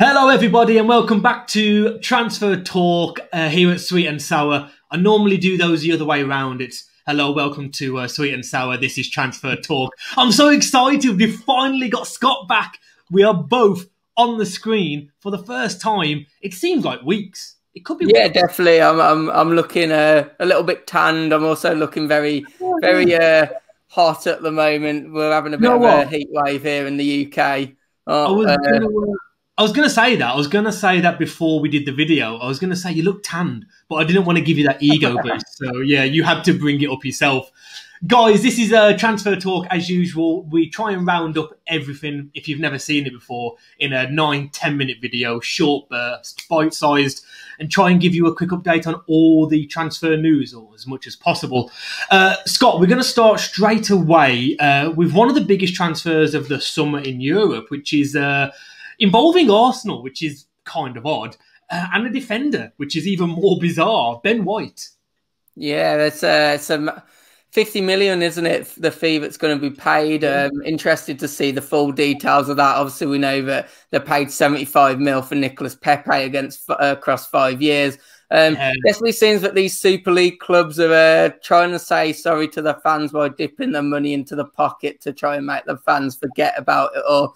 Hello, everybody, and welcome back to Transfer Talk uh, here at Sweet and Sour. I normally do those the other way around. It's hello, welcome to uh, Sweet and Sour. This is Transfer Talk. I'm so excited. We finally got Scott back. We are both on the screen for the first time. It seems like weeks. It could be. Yeah, weeks. definitely. I'm I'm I'm looking uh, a little bit tanned. I'm also looking very very uh, hot at the moment. We're having a bit You know of what? a heat wave here in the UK. Uh, I was uh, gonna, uh, I was gonna say that. I was gonna say that before we did the video. I was gonna say you look tanned, but I didn't want to give you that ego boost. So yeah, you had to bring it up yourself. Guys, this is a transfer talk as usual. We try and round up everything if you've never seen it before in a nine, 10 minute video, short burst, bite sized, and try and give you a quick update on all the transfer news or as much as possible. Uh, Scott, we're going to start straight away uh, with one of the biggest transfers of the summer in Europe, which is uh, involving Arsenal, which is kind of odd, uh, and a defender, which is even more bizarre, Ben White. yeah, it's uh, it's a. 50 million, isn't it? The fee that's going to be paid. Um, interested to see the full details of that. Obviously, we know that they paid 75 mil for Nicolas Pepe against uh, across five years. Um, Yeah. Definitely seems that these Super League clubs are uh, trying to say sorry to the fans by dipping their money into the pocket to try and make the fans forget about it. Or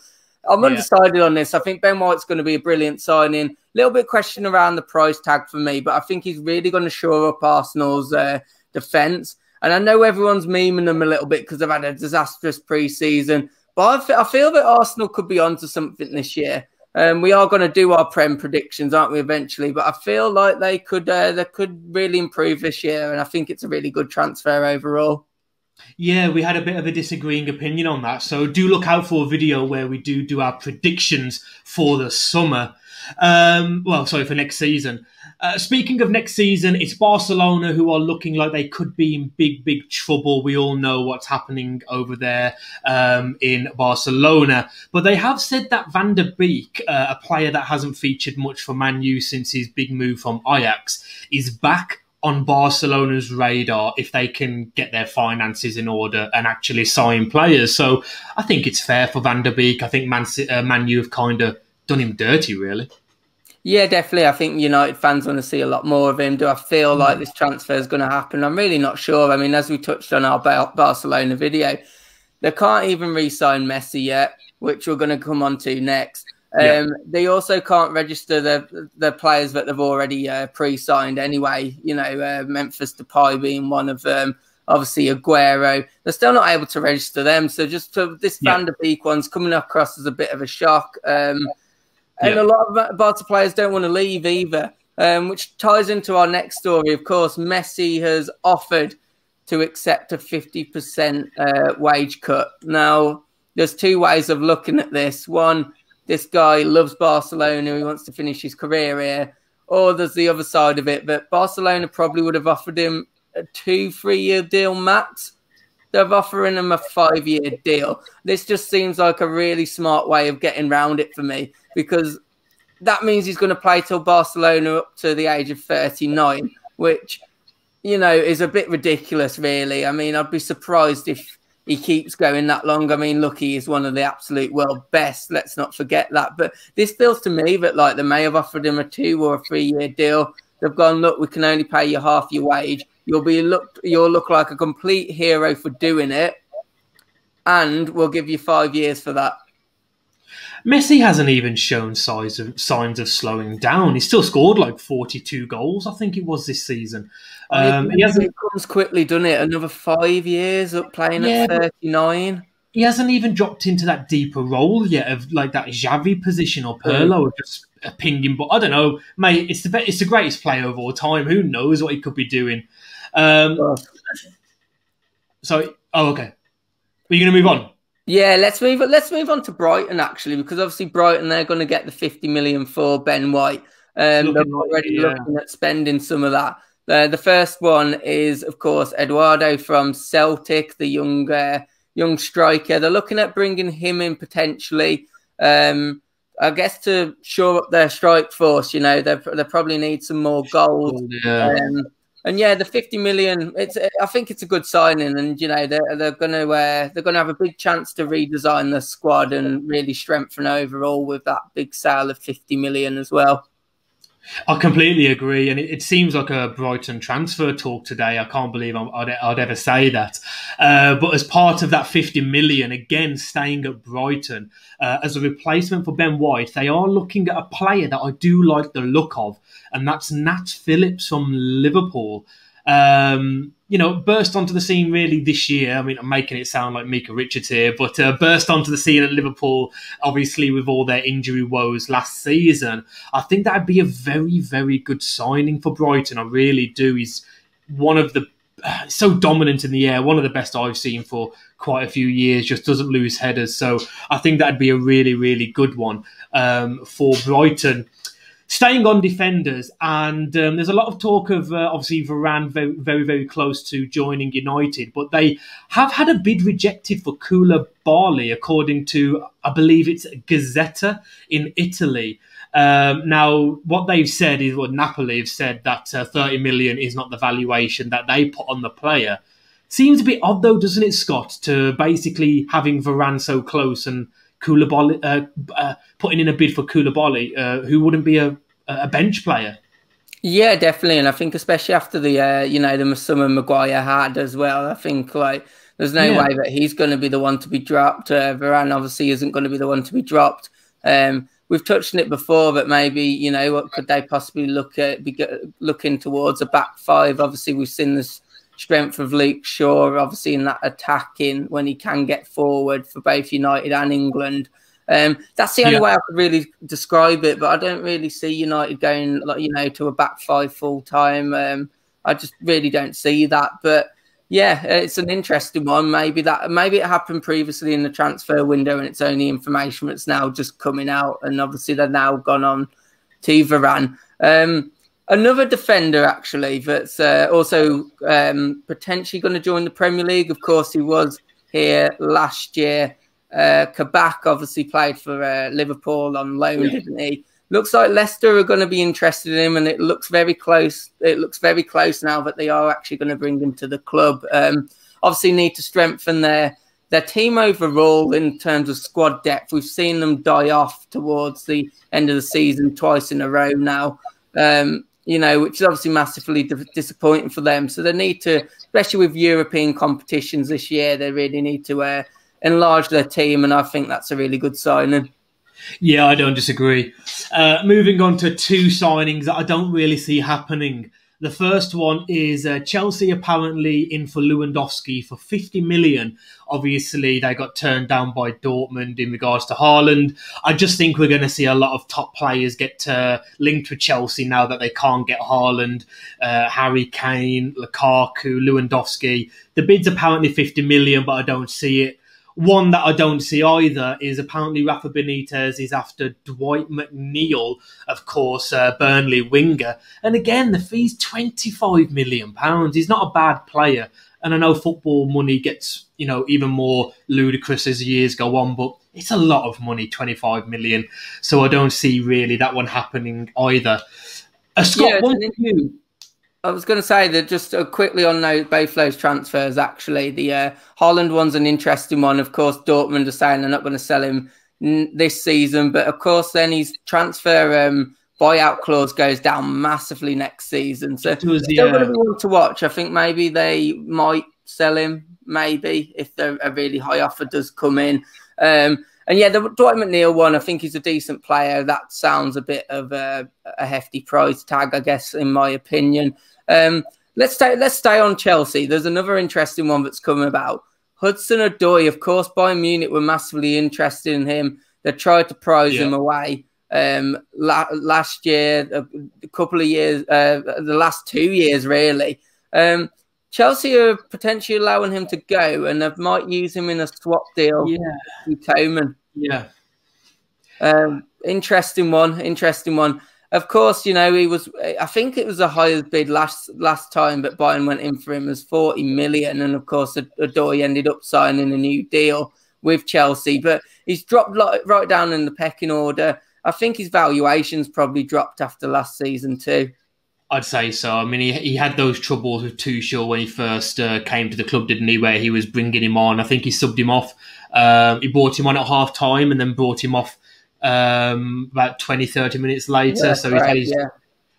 I'm Yeah. undecided on this. I think Ben White's going to be a brilliant signing. A Little bit question around the price tag for me, but I think he's really going to shore up Arsenal's uh, defence. And I know everyone's memeing them a little bit because they've had a disastrous pre-season, but I I feel that Arsenal could be onto something this year. Um, we are going to do our prem predictions, aren't we? Eventually, but I feel like they could uh, they could really improve this year, and I think it's a really good transfer overall. Yeah, we had a bit of a disagreeing opinion on that. So do look out for a video where we do do our predictions for the summer. Um, well, sorry, for next season. Uh, speaking of next season, it's Barcelona who are looking like they could be in big, big trouble. We all know what's happening over there um, in Barcelona. But they have said that Van der Beek, uh, a player that hasn't featured much for Man U since his big move from Ajax, is back on Barcelona's radar if they can get their finances in order and actually sign players. So I think it's fair for Van der Beek. I think Man, uh, Man U have kind of done him dirty, really. Yeah, definitely. I think United fans want to see a lot more of him. Do I feel like this transfer is going to happen? I'm really not sure. I mean, as we touched on our Bar- Barcelona video, they can't even re-sign Messi yet, which we're going to come on to next. Um, Yeah. They also can't register the the players that they've already uh, pre-signed anyway. You know, uh, Memphis Depay being one of them. Obviously, Aguero. They're still not able to register them. So just for this Yeah. Van der Beek one's coming across as a bit of a shock. Um, and Yeah. a lot of Barca players don't want to leave either, um, which ties into our next story. Of course, Messi has offered to accept a 50% uh, wage cut. Now, there's two ways of looking at this. One, this guy loves Barcelona, he wants to finish his career here. Or there's the other side of it that Barcelona probably would have offered him a two, three year deal max. They're offering him a five year deal. This just seems like a really smart way of getting round it for me because that means he's going to play till Barcelona up to the age of 39, which, you know, is a bit ridiculous, really. I mean, I'd be surprised if he keeps going that long. I mean, look, he is one of the absolute world best. Let's not forget that. But this feels to me that, like, they may have offered him a two or a three year deal. They've gone, look, we can only pay you half your wage. You'll be looked, you'll look like a complete hero for doing it, and we'll give you five years for that. Messi hasn't even shown signs of, signs of slowing down. He still scored like 42 goals, I think it was this season. Um, he hasn't comes quickly, doesn't it? Another five years up playing Yeah, at 39. he hasn't even dropped into that deeper role yet of like that Xavi position or Pirlo of just a pinging. But I don't know, mate. It's the it's the greatest player of all time. Who knows what he could be doing? Um, so, oh, okay. Are you going to move on? Yeah, let's move. Let's move on to Brighton actually, because obviously Brighton they're going to get the 50 million for Ben White. Um, Looking they're already yeah. looking at spending some of that. Uh, the first one is, of course, Eduardo from Celtic, the young uh, young striker. They're looking at bringing him in potentially. Um, I guess to shore up their strike force. You know, they they probably need some more goals. Yeah. Um, and yeah, the 50 million, it's I think it's a good signing, and you know they're they're gonna uh, they're gonna have a big chance to redesign the squad and really strengthen overall with that big sale of 50 million as well. I completely agree, and it, it, seems like a Brighton transfer talk today. I can't believe i would I'd ever say that. Uh, but as part of that 50 million, again staying at Brighton uh, as a replacement for Ben White, they are looking at a player that I do like the look of, and that's Nat Phillips from Liverpool. Um, you know, burst onto the scene really this year. I mean, I'm making it sound like Micah Richards here, but uh, burst onto the scene at Liverpool, obviously with all their injury woes last season. I think that'd be a very, very good signing for Brighton. I really do. He's one of the so dominant in the air, one of the best I've seen for quite a few years. Just doesn't lose headers, so I think that'd be a really, really good one um, for Brighton staying on defenders, and um, there's a lot of talk of uh, obviously Varane very, very, very close to joining United, but they have had a bid rejected for Koulibaly, according to I believe it's Gazzetta in Italy. Um, now, what they've said is what Napoli have said that uh, 30 million is not the valuation that they put on the player. Seems a bit odd, though, doesn't it, Scott, to basically having Varane so close and Koulibaly, uh, uh, putting in a bid for Koulibaly, uh, who wouldn't be a, a bench player. Yeah, definitely, and I think especially after the uh, you know the Summer Maguire had as well, I think like there's no yeah. way that he's going to be the one to be dropped. Uh, Varane obviously isn't going to be the one to be dropped. Um, we've touched on it before, but maybe you know what could they possibly look at be looking towards a back five? Obviously, we've seen this strength of Luke Shaw, obviously in that attacking when he can get forward for both United and England. Um, that's the only yeah. way I could really describe it, but I don't really see United going, like you know, to a back five full time. Um, I just really don't see that. But yeah, it's an interesting one. Maybe that maybe it happened previously in the transfer window, and it's only information that's now just coming out, and obviously they've now gone on to Varane. Um, another defender actually that's uh, also um, potentially going to join the Premier League. Of course, he was here last year. Uh, Kabak obviously played for uh, Liverpool on loan, yeah. didn't he? Looks like Leicester are going to be interested in him, and it looks very close. It looks very close now that they are actually going to bring him to the club. Um, obviously, need to strengthen their their team overall in terms of squad depth. We've seen them die off towards the end of the season twice in a row now. Um, you know, which is obviously massively disappointing for them. So they need to, especially with European competitions this year, they really need to uh, enlarge their team, and I think that's a really good signing. Yeah, I don't disagree. Uh, moving on to two signings that I don't really see happening. The first one is uh, Chelsea apparently in for Lewandowski for 50 million. Obviously, they got turned down by Dortmund in regards to Haaland. I just think we're going to see a lot of top players get uh, linked with Chelsea now that they can't get Haaland, uh, Harry Kane, Lukaku, Lewandowski. The bid's apparently 50 million, but I don't see it. One that I don't see either is apparently Rafa Benitez is after Dwight McNeil, of course, uh, Burnley winger. And again, the fee's £25 million. He's not a bad player. And I know football money gets, you know, even more ludicrous as years go on, but it's a lot of money, 25 million. So I don't see really that one happening either. Uh, Scott, yeah, one you. I was going to say that just uh, quickly on both those transfers. Actually, the uh, Haaland one's an interesting one. Of course, Dortmund are saying they're not going to sell him this season, but of course, then his transfer um, buyout clause goes down massively next season. So going to be one to watch. I think maybe they might sell him, maybe if a really high offer does come in. Um, and yeah, the Dwight McNeil one, I think he's a decent player. That sounds a bit of a, a hefty price tag, I guess, in my opinion. Um, let's stay. Let's stay on Chelsea. There's another interesting one that's come about. Hudson Odoi, of course, Bayern Munich were massively interested in him. They tried to prize yeah. him away um, la- last year, a, a, couple of years, uh, the last two years, really. Um, Chelsea are potentially allowing him to go, and they might use him in a swap deal. Yeah, with Coman. Yeah. Um, interesting one. Interesting one of course, you know, he was, I think it was the highest bid last last time, but Bayern went in for him as 40 million. And of course, Odoi ended up signing a new deal with Chelsea, but he's dropped right down in the pecking order. I think his valuation's probably dropped after last season too. I'd say so. I mean, he, he had those troubles with Tuchel when he first uh, came to the club, didn't he? Where he was bringing him on. I think he subbed him off. Um, he brought him on at half time and then brought him off um, about 20, 30 minutes later. Yeah, so he's right, had his, yeah.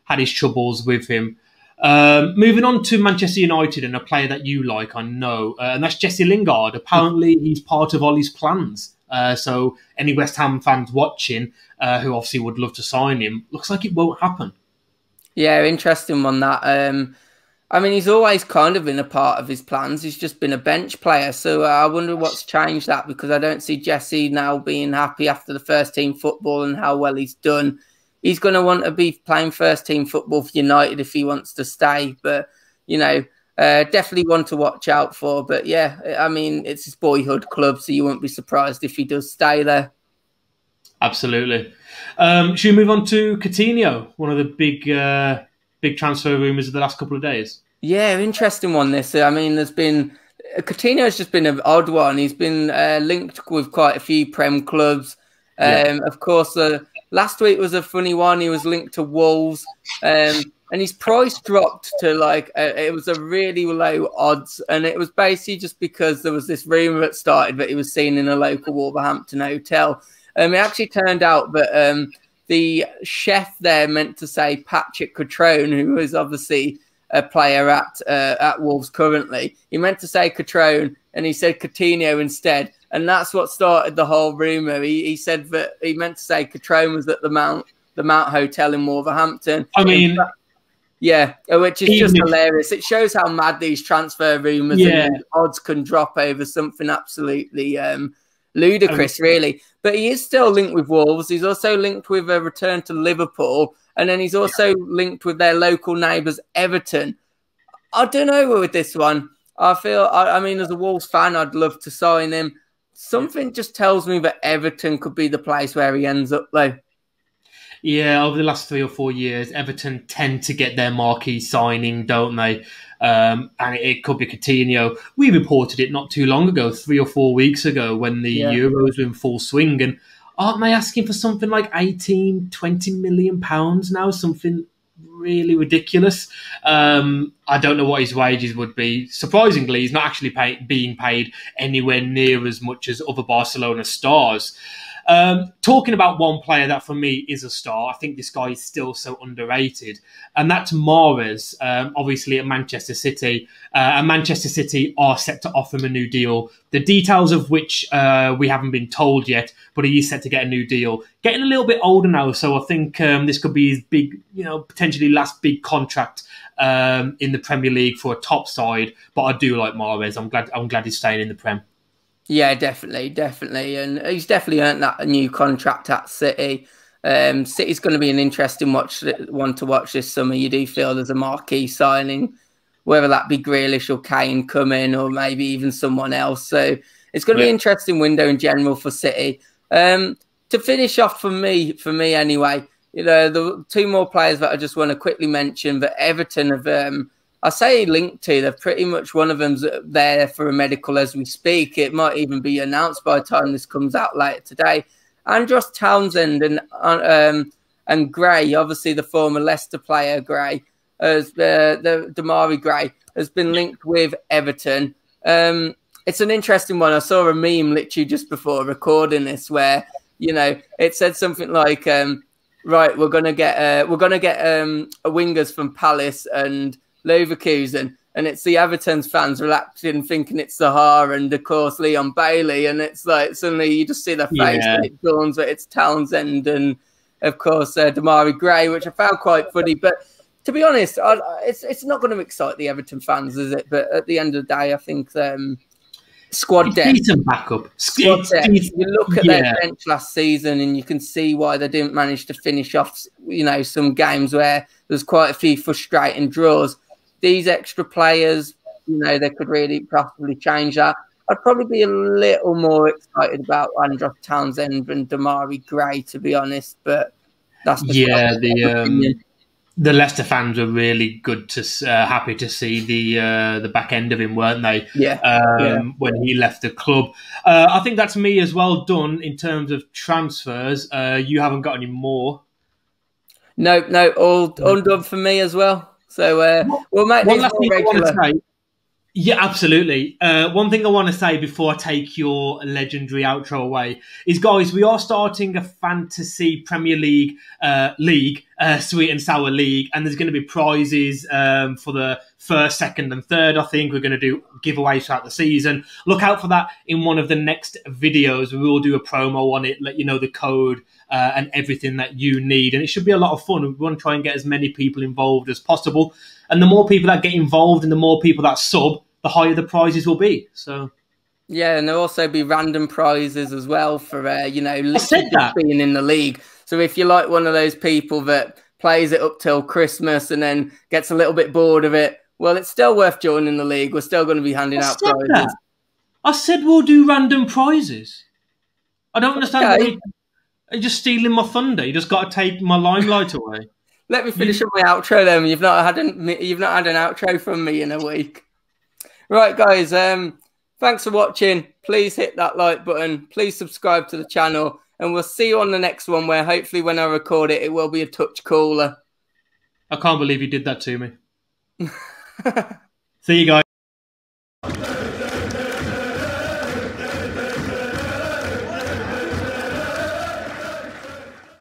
had his troubles with him. Um, moving on to Manchester United and a player that you like, I know, uh, and that's Jesse Lingard. Apparently, he's part of Ole's plans. Uh, so, any West Ham fans watching uh, who obviously would love to sign him, looks like it won't happen. Yeah, interesting one that. Um, I mean, he's always kind of been a part of his plans. He's just been a bench player. So uh, I wonder what's changed that because I don't see Jesse now being happy after the first team football and how well he's done. He's going to want to be playing first team football for United if he wants to stay. But, you know, uh, definitely one to watch out for. But yeah, I mean, it's his boyhood club, so you won't be surprised if he does stay there. Absolutely. Um, should we move on to Coutinho, one of the big uh, big transfer rumours of the last couple of days? Yeah, interesting one. This, I mean, there's been Coutinho has just been an odd one. He's been uh, linked with quite a few Prem clubs. Um, yeah. Of course, uh, last week was a funny one. He was linked to Wolves, um, and his price dropped to like uh, it was a really low odds, and it was basically just because there was this rumor that started that he was seen in a local Wolverhampton hotel. Um, it actually turned out that um, the chef there meant to say Patrick Cutrone, who was obviously a player at uh, at Wolves currently. He meant to say Cutrone, and he said Coutinho instead, and that's what started the whole rumor. He, he said that he meant to say Cutrone was at the Mount the Mount Hotel in Wolverhampton. I mean. Yeah, which is just hilarious. It shows how mad these transfer rumors yeah. and odds can drop over something absolutely um, ludicrous, really. But he is still linked with Wolves. He's also linked with a return to Liverpool, and then he's also yeah. linked with their local neighbours, Everton. I don't know with this one. I feel, I, I, mean, as a Wolves fan, I'd love to sign him. Something just tells me that Everton could be the place where he ends up, though. Yeah, over the last three or four years, Everton tend to get their marquee signing, don't they? Um, and it, it, could be Coutinho. We reported it not too long ago, three or four weeks ago, when the yeah. Euros were in full swing. And aren't they asking for something like 18, 20 million pounds now? Something really ridiculous. Um, I don't know what his wages would be. Surprisingly, he's not actually pay, being paid anywhere near as much as other Barcelona stars. Um, talking about one player that for me is a star, I think this guy is still so underrated, and that's Mahrez. Um, obviously at Manchester City, uh, and Manchester City are set to offer him a new deal. The details of which uh, we haven't been told yet, but he is set to get a new deal. Getting a little bit older now, so I think um, this could be his big, you know, potentially last big contract um, in the Premier League for a top side. But I do like Mahrez. I'm glad. I'm glad he's staying in the Prem. Yeah, definitely, definitely, and he's definitely earned that new contract at City. Um, City's going to be an interesting watch one to watch this summer. You do feel there's a marquee signing, whether that be Grealish or Kane coming, or maybe even someone else. So it's going to yeah. be an interesting window in general for City. Um, to finish off for me, for me anyway, you know, the two more players that I just want to quickly mention that Everton have um, I say linked to. They're pretty much one of them's there for a medical as we speak. It might even be announced by the time this comes out later today. Andros Townsend and um, and Gray, obviously the former Leicester player Gray, as uh, the Demarai Gray has been linked with Everton. Um, it's an interesting one. I saw a meme literally just before recording this where you know it said something like, um, "Right, we're gonna get uh, we're gonna get um, a wingers from Palace and." Leverkusen, and it's the Everton's fans relaxing, thinking it's Zaha and of course Leon Bailey, and it's like suddenly you just see their face yeah. and it dawns that it's Townsend and of course uh, Demarai Gray, which I found quite funny. But to be honest, I, it's it's not going to excite the Everton fans, is it? But at the end of the day, I think um, squad depth, decent backup. Squad depth. You look at yeah. their bench last season, and you can see why they didn't manage to finish off. You know, some games where there's quite a few frustrating draws these extra players, you know, they could really possibly change that. I'd probably be a little more excited about Andros Townsend and Demarai Gray, to be honest. But that's yeah, the um, the Leicester fans were really good to uh, happy to see the uh, the back end of him, weren't they? Yeah. Um, yeah. When he left the club, uh, I think that's me as well done in terms of transfers. Uh, you haven't got any more. No, no, all undone for me as well. So uh, we'll make these more regular. Yeah, absolutely. Uh, one thing I want to say before I take your legendary outro away is, guys, we are starting a fantasy Premier League uh, league, uh, sweet and sour league, and there's going to be prizes um, for the first, second, and third. I think we're going to do giveaways throughout the season. Look out for that in one of the next videos. We will do a promo on it, let you know the code uh, and everything that you need, and it should be a lot of fun. We want to try and get as many people involved as possible. And the more people that get involved and the more people that sub, the higher the prizes will be. So. Yeah, and there'll also be random prizes as well for uh, you know being in the league. So if you're like one of those people that plays it up till Christmas and then gets a little bit bored of it, well, it's still worth joining the league. We're still going to be handing I out prizes. That. I said we'll do random prizes. I don't understand. Okay. You're just stealing my thunder. You just got to take my limelight away. Let me finish up my outro then. You've not had an you've not had an outro from me in a week. Right, guys. Um, thanks for watching. Please hit that like button. Please subscribe to the channel, and we'll see you on the next one. Where hopefully, when I record it, it will be a touch cooler. I can't believe you did that to me. see you guys.